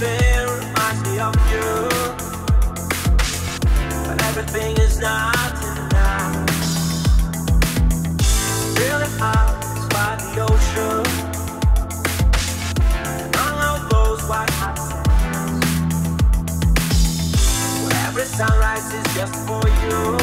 Everything reminds me of you. But everything is not enough. Feeling hot, by the ocean. And all those white hot sands. Where every sunrise is just for you.